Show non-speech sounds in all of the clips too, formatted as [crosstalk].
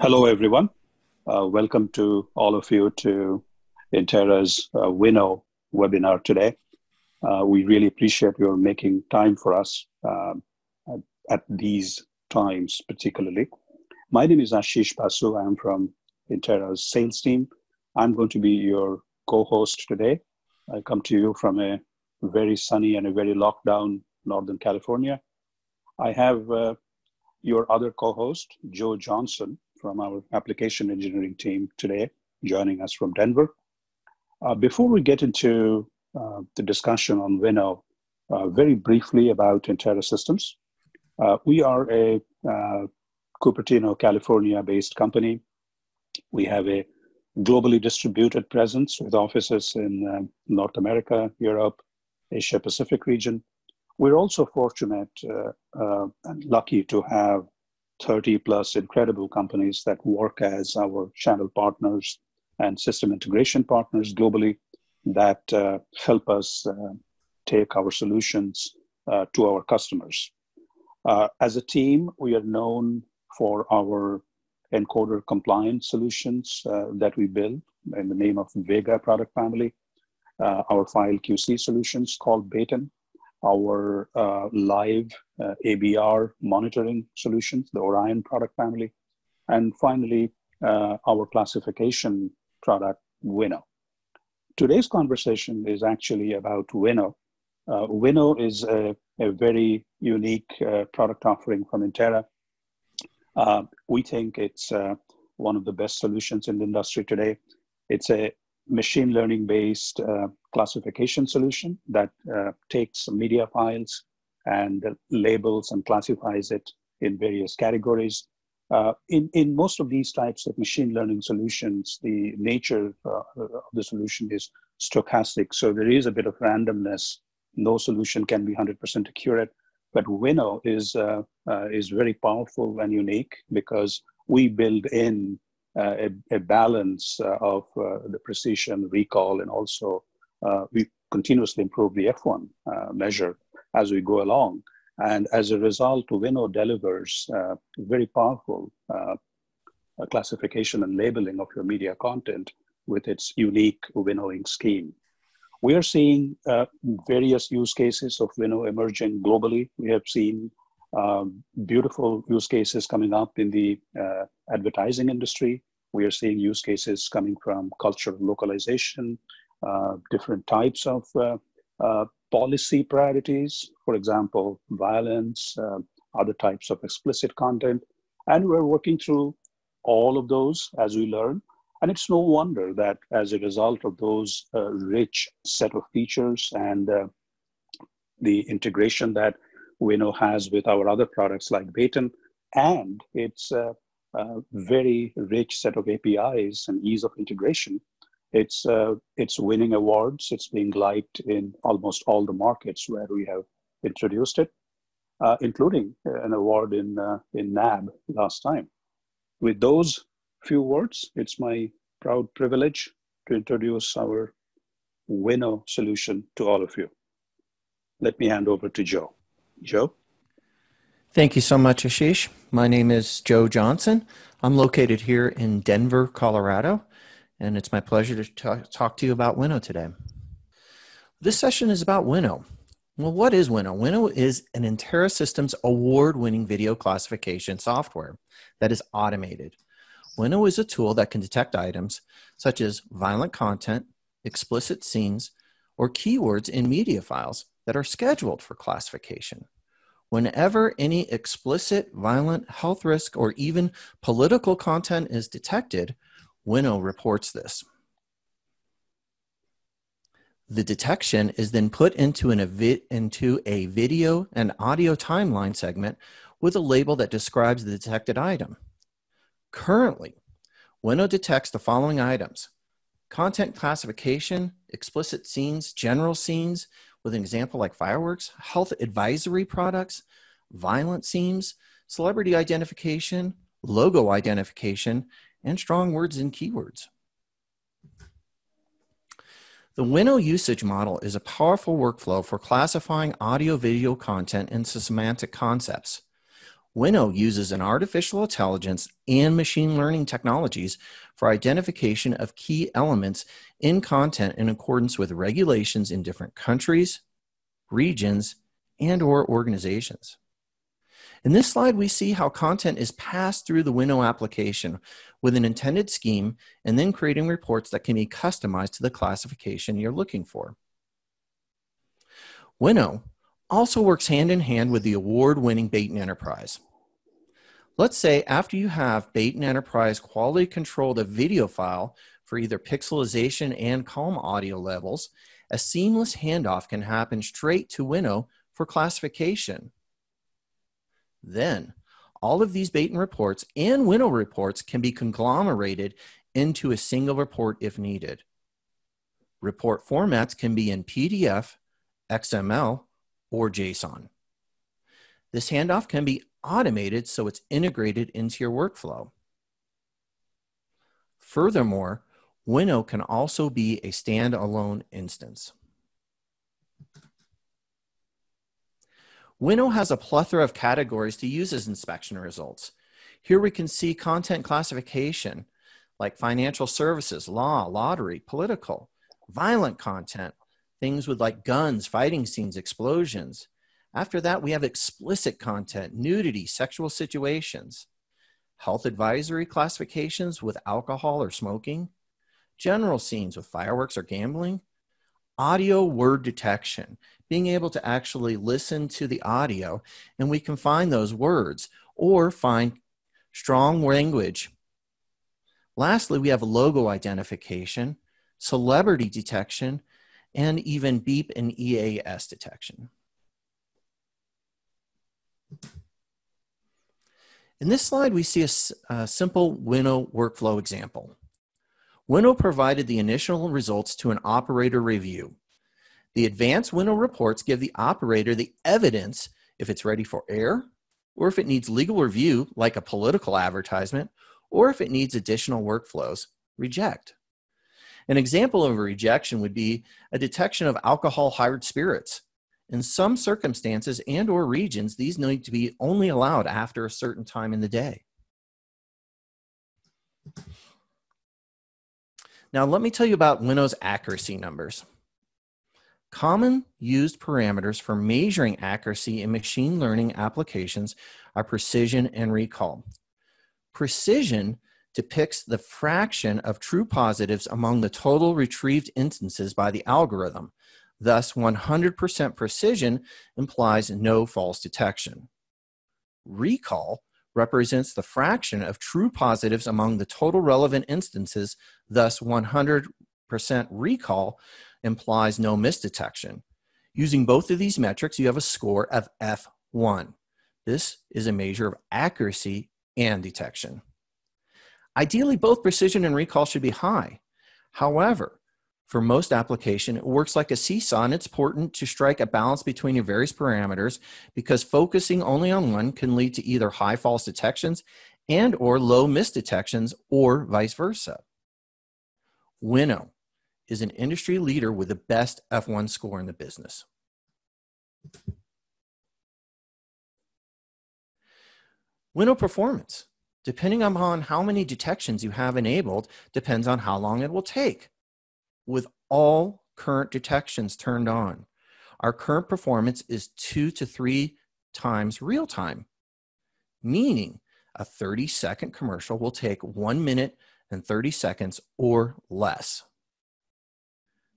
Hello, everyone. Uh, welcome to all of you to Interra's uh, Winnow webinar today. Uh, we really appreciate your making time for us um, at, these times, particularly. My name is Ashish Basu. I'm from Interra's sales team. I'm going to be your co-host today. I come to you from a very sunny and a very locked down Northern California. I have uh, your other co-host, Joe Johnson, from our application engineering team today, joining us from Denver. Uh, before we get into uh, the discussion on Winnow, uh, very briefly about Interra Systems. Uh, we are a uh, Cupertino, California-based company. We have a globally distributed presence with offices in uh, North America, Europe, Asia Pacific region. We're also fortunate and lucky to have 30 plus incredible companies that work as our channel partners and system integration partners globally that uh, help us uh, take our solutions uh, to our customers. Uh, as a team, we are known for our encoder compliant solutions uh, that we build in the name of Vega product family, uh, our file QC solutions called Baton, our uh, live uh, ABR monitoring solutions, the Orion product family, and finally, uh, our classification product, Winnow. Today's conversation is actually about Winnow. Uh, Winnow is a, a very unique uh, product offering from Interra. We think it's one of the best solutions in the industry today. It's a machine learning based uh, classification solution that uh, takes media files and labels and classifies it in various categories. Uh, in, in most of these types of machine learning solutions, the nature uh, of the solution is stochastic. So there is a bit of randomness. No solution can be 100% accurate. But Winnow is, uh, uh, is very powerful and unique because we build in uh, a, a, balance of the precision, recall, and also we continuously improve the F1 measure as we go along. And as a result, Winnow delivers very powerful classification and labeling of your media content with its unique winnowing scheme. We are seeing uh, various use cases of Winnow emerging globally. We have seen um, beautiful use cases coming up in the uh, advertising industry. We are seeing use cases coming from cultural localization, uh, different types of uh, uh policy priorities, for example, violence, uh, other types of explicit content. And we're working through all of those as we learn. And it's no wonder that as a result of those uh, rich set of features and the integration that Winnow has with our other products like Baton and its uh, uh, very rich set of APIs and ease of integration. It's uh, it's winning awards. It's being liked in almost all the markets where we have introduced it, uh, including an award in uh, in NAB last time. With those few words, it's my proud privilege to introduce our Winnow solution to all of you. Let me hand over to Joe. Joe? Thank you so much, Ashish. My name is Joe Johnson. I'm located here in Denver, Colorado, and it's my pleasure to talk, to you about Winnow today. This session is about Winnow. Well, what is Winnow? Winnow is an Interra Systems award winning video classification software that is automated. Winnow is a tool that can detect items such as violent content, explicit scenes, or keywords in media files that are scheduled for classification. Whenever any explicit, violent, health risk, or even political content is detected, Winnow reports this. The detection is then put into, an, into a video and audio timeline segment with a label that describes the detected item. Currently, Winnow detects the following items content classification, explicit scenes, general scenes, with an example like fireworks, health advisory products, violent scenes, celebrity identification, logo identification, and strong words and keywords. The Winnow usage model is a powerful workflow for classifying audio video content into semantic concepts. Winnow uses an artificial intelligence and machine learning technologies for identification of key elements in content in accordance with regulations in different countries, regions, and or organizations. In this slide, we see how content is passed through the Winnow application with an intended scheme and then creating reports that can be customized to the classification you're looking for. Winnow also works hand in hand with the award-winning Baton Enterprise. Let's say after you have Baton Enterprise quality controlled a video file for either pixelization and calm audio levels, a seamless handoff can happen straight to Winnow for classification. Then, all of these Baton reports and Winnow reports can be conglomerated into a single report if needed. Report formats can be in PDF, XML, or JSON. This handoff can be automated so it's integrated into your workflow. Furthermore, Winnow can also be a standalone instance. Winnow has a plethora of categories to use as inspection results. Here we can see content classification like financial services, law, lottery, political, violent content, things with like guns, fighting scenes, explosions. After that, we have explicit content, nudity, sexual situations, health advisory classifications with alcohol or smoking, general scenes with fireworks or gambling, audio word detection, being able to actually listen to the audio and we can find those words or find strong language. Lastly, we have logo identification, celebrity detection, and even beep and EAS detection. In this slide, we see a, a simple Winnow workflow example. Winnow provided the initial results to an operator review. The advanced Winnow reports give the operator the evidence if it's ready for air, or if it needs legal review, like a political advertisement, or if it needs additional workflows, reject. An example of a rejection would be a detection of alcohol hybrid spirits. In some circumstances and or regions, these need to be only allowed after a certain time in the day. Now, let me tell you about Winnow's accuracy numbers. Common used parameters for measuring accuracy in machine learning applications are precision and recall. Precision depicts the fraction of true positives among the total retrieved instances by the algorithm. Thus, 100% precision implies no false detection. Recall represents the fraction of true positives among the total relevant instances. Thus, 100% recall implies no misdetection. Using both of these metrics, you have a score of F1. This is a measure of accuracy and detection. Ideally, both precision and recall should be high. However, for most application, it works like a seesaw and it's important to strike a balance between your various parameters because focusing only on one can lead to either high false detections and or low misdetections or vice versa. Winnow is an industry leader with the best F1 score in the business. Winnow performance, depending upon how many detections you have enabled, depends on how long it will take. With all current detections turned on, our current performance is two to three times real time, meaning a 30 second commercial will take one minute and 30 seconds or less.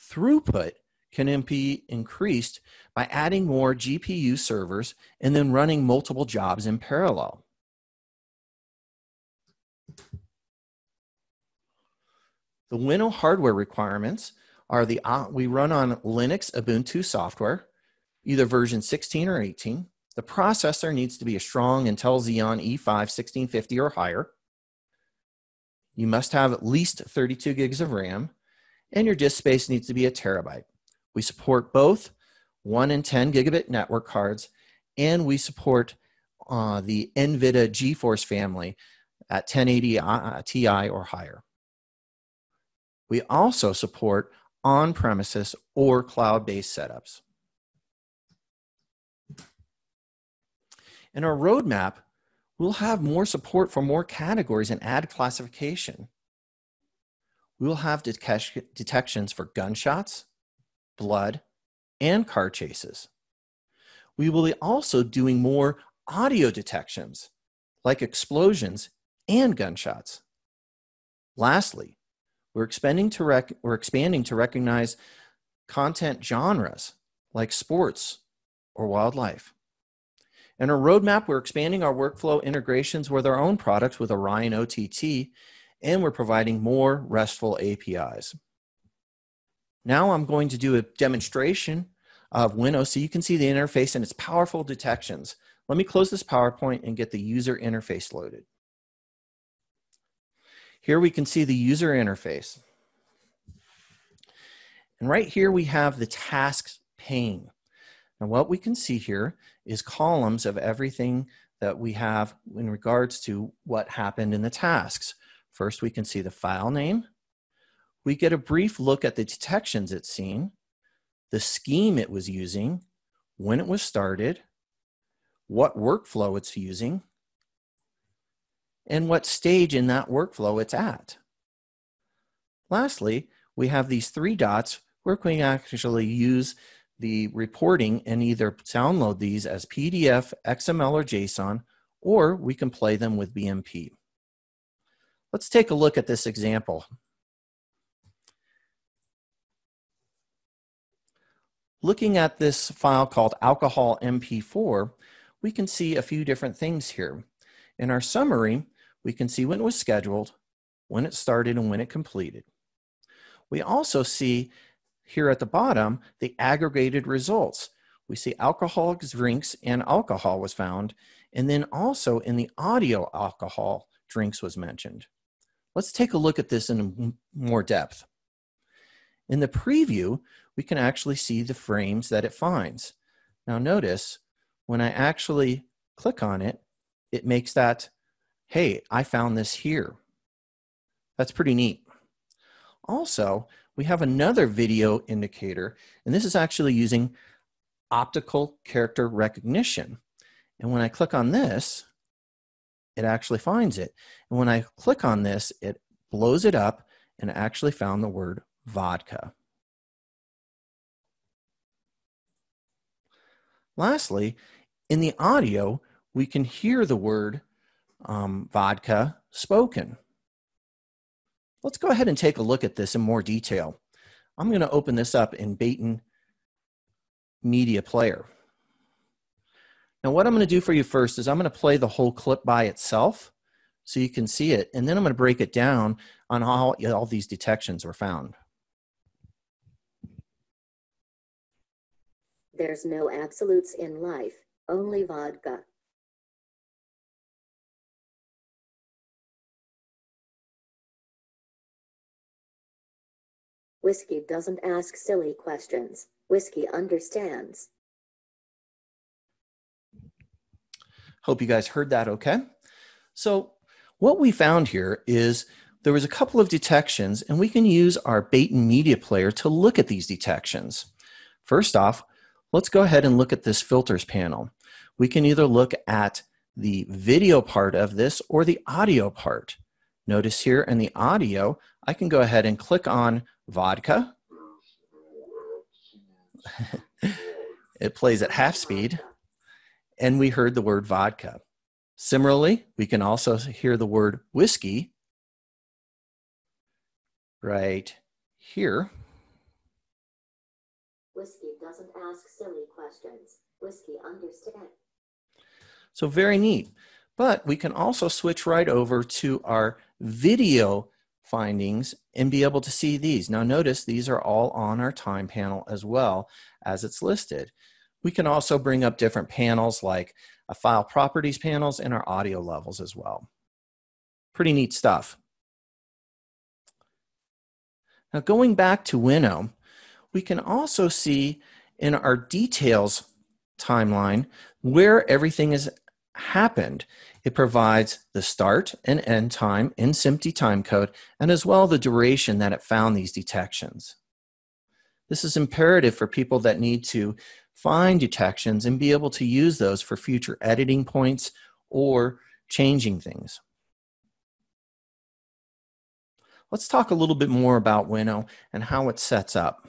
Throughput can be increased by adding more GPU servers and then running multiple jobs in parallel. The Winnow hardware requirements are the uh, we run on Linux Ubuntu software, either version 16 or 18. The processor needs to be a strong Intel Xeon E5 1650 or higher. You must have at least 32 gigs of RAM and your disk space needs to be a terabyte. We support both 1 and 10 gigabit network cards, and we support uh, the NVIDIA GeForce family at 1080 uh, Ti or higher. We also support on premises or cloud based setups. In our roadmap, We'll have more support for more categories and add classification. We will have detections for gunshots, blood, and car chases. We will be also doing more audio detections like explosions and gunshots. Lastly, we're expanding to, rec- we're expanding to recognize content genres like sports or wildlife. In our roadmap, we're expanding our workflow integrations with our own products with Orion OTT, and we're providing more RESTful APIs. Now I'm going to do a demonstration of Winnow so you can see the interface and its powerful detections. Let me close this PowerPoint and get the user interface loaded. Here we can see the user interface. And right here we have the tasks pane. And what we can see here is columns of everything that we have in regards to what happened in the tasks. First, we can see the file name. We get a brief look at the detections it's seen, the scheme it was using, when it was started, what workflow it's using, and what stage in that workflow it's at. Lastly, we have these three dots where we can actually use the reporting and either download these as PDF, XML, or JSON, or we can play them with BMP. Let's take a look at this example. Looking at this file called alcohol MP4, we can see a few different things here. In our summary, we can see when it was scheduled, when it started, and when it completed. We also see here at the bottom, the aggregated results. We see alcoholic drinks and alcohol was found, and then also in the audio alcohol drinks was mentioned. Let's take a look at this in more depth. In the preview, we can actually see the frames that it finds. Now notice, when I actually click on it, it makes that, hey, I found this here. That's pretty neat. Also, we have another video indicator, and this is actually using optical character recognition. And when I click on this, it actually finds it. And when I click on this, it blows it up and actually found the word vodka. Lastly, in the audio, we can hear the word um, vodka spoken. Let's go ahead and take a look at this in more detail. I'm going to open this up in Baton Media Player. Now what I'm going to do for you first is I'm going to play the whole clip by itself so you can see it, and then I'm going to break it down on how all these detections were found. There's no absolutes in life, only vodka. Whiskey doesn't ask silly questions. Whiskey understands. Hope you guys heard that okay. So what we found here is there was a couple of detections and we can use our Baton Media Player to look at these detections. First off, let's go ahead and look at this filters panel. We can either look at the video part of this or the audio part. Notice here in the audio, I can go ahead and click on vodka. [laughs] it plays at half speed, and we heard the word vodka. Similarly, we can also hear the word whiskey right here. Whiskey doesn't ask silly questions. Whiskey understands. So very neat. But we can also switch right over to our video findings and be able to see these. Now notice these are all on our time panel as well as it's listed. We can also bring up different panels like a file properties panels and our audio levels as well. Pretty neat stuff. Now going back to Winnow, we can also see in our details timeline where everything has happened. It provides the start and end time in SMPTE timecode and as well the duration that it found these detections. This is imperative for people that need to find detections and be able to use those for future editing points or changing things. Let's talk a little bit more about Winnow and how it sets up.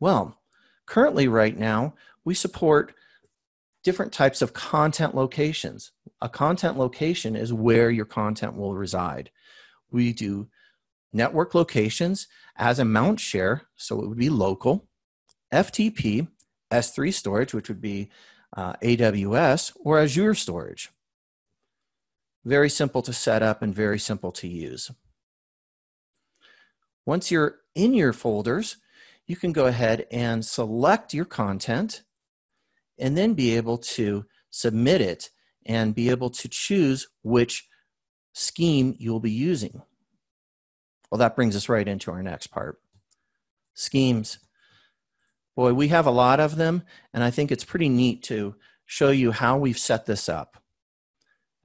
Well, currently right now, we support different types of content locations. A content location is where your content will reside. We do network locations as a mount share, so it would be local, FTP, S3 storage, which would be uh, AWS, or Azure storage. Very simple to set up and very simple to use. Once you're in your folders, you can go ahead and select your content and then be able to submit it and be able to choose which scheme you'll be using. Well, that brings us right into our next part. Schemes. Boy, we have a lot of them, and I think it's pretty neat to show you how we've set this up.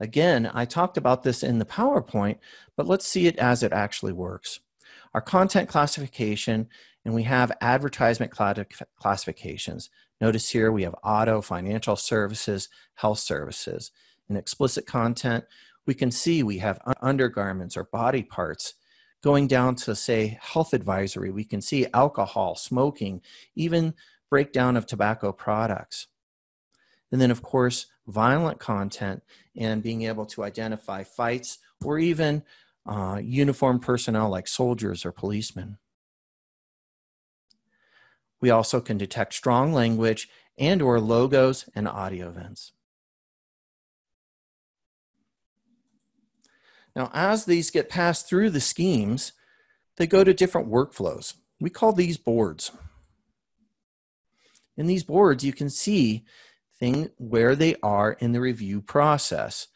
Again, I talked about this in the PowerPoint, but let's see it as it actually works. Our content classification, and we have advertisement classifications. Notice here we have auto, financial services, health services. In explicit content, we can see we have undergarments or body parts. Going down to, say, health advisory, we can see alcohol, smoking, even breakdown of tobacco products. And then, of course, violent content and being able to identify fights or even uh, uniformed personnel like soldiers or policemen. We also can detect strong language and or logos and audio events. Now, as these get passed through the schemes, they go to different workflows. We call these boards. In these boards, you can see thing where they are in the review process.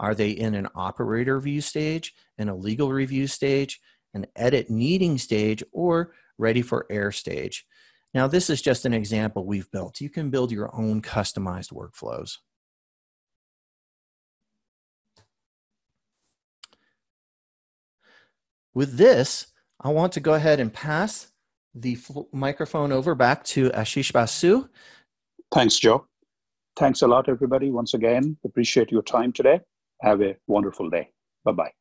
Are they in an operator review stage, in a legal review stage, an edit needing stage, or ready for air stage? Now, this is just an example we've built. You can build your own customized workflows. With this, I want to go ahead and pass the microphone over back to Ashish Basu. Thanks, Joe. Thanks a lot, everybody. Once again, appreciate your time today. Have a wonderful day. Bye bye.